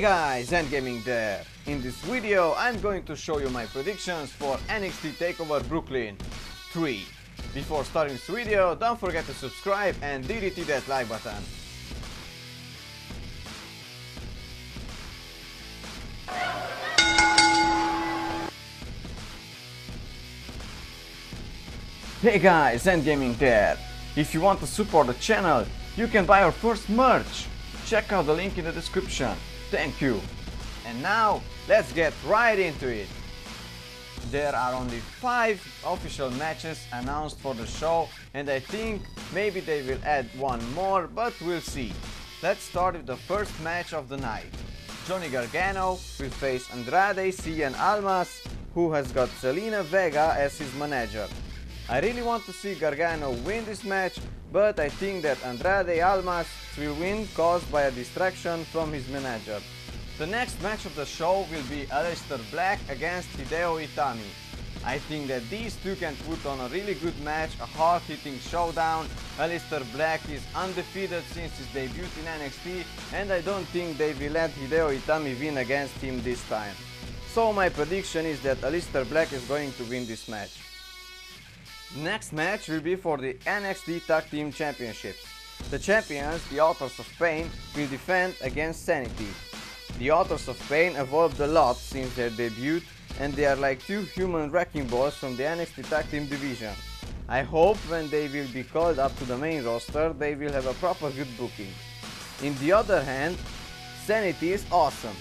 guys, NGaming there. In this video, I'm going to show you my predictions for NXT TakeOver Brooklyn 3. Before starting this video, don't forget to subscribe and DDT that like button. Hey guys, NGaming there. If you want to support the channel, you can buy our first merch. Check out the link in the description. Thank you. And now, let's get right into it. There are only 5 official matches announced for the show and I think maybe they will add one more, but we'll see. Let's start with the first match of the night. Johnny Gargano will face Andrade Cien Almas, who has got Zelina Vega as his manager. I really want to see Gargano win this match, but I think that Andrade Almas will win caused by a distraction from his manager. The next match of the show will be Aleister Black against Hideo Itami. I think that these two can put on a really good match, a hard-hitting showdown. Aleister Black is undefeated since his debut in NXT and I don't think they will let Hideo Itami win against him this time. So my prediction is that Aleister Black is going to win this match. Next match will be for the NXT Tag Team Championships. The champions, the Authors of Pain, will defend against Sanity. The Authors of Pain evolved a lot since their debut and they are like two human wrecking balls from the NXT Tag Team division. I hope when they will be called up to the main roster they will have a proper good booking. In the other hand, Sanity is awesome.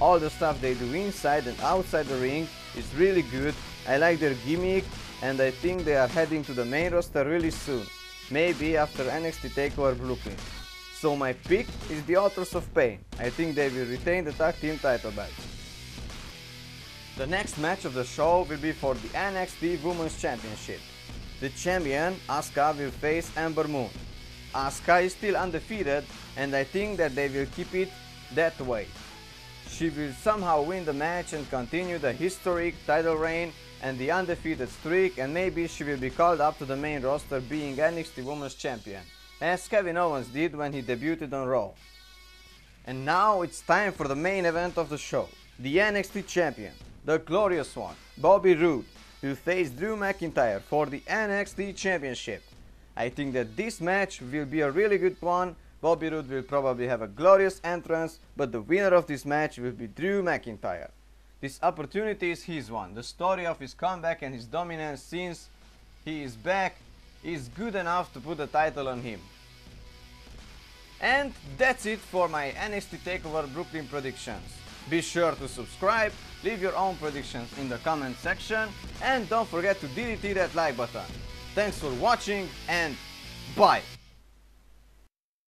All the stuff they do inside and outside the ring is really good. I like their gimmick and I think they are heading to the main roster really soon, maybe after NXT TakeOver Brooklyn. So my pick is the Authors of Pain. I think they will retain the tag team title belts. The next match of the show will be for the NXT Women's Championship. The champion, Asuka, will face Ember Moon. Asuka is still undefeated and I think that they will keep it that way. She will somehow win the match and continue the historic title reign and the undefeated streak and maybe she will be called up to the main roster being NXT Women's Champion, as Kevin Owens did when he debuted on Raw. And now it's time for the main event of the show. The NXT Champion, the glorious one, Bobby Roode, will face Drew McIntyre for the NXT Championship. I think that this match will be a really good one. Bobby Roode will probably have a glorious entrance, but the winner of this match will be Drew McIntyre. This opportunity is his one. The story of his comeback and his dominance since he is back is good enough to put the title on him. And that's it for my NXT TakeOver Brooklyn predictions. Be sure to subscribe, leave your own predictions in the comment section and don't forget to DDT that like button. Thanks for watching and bye!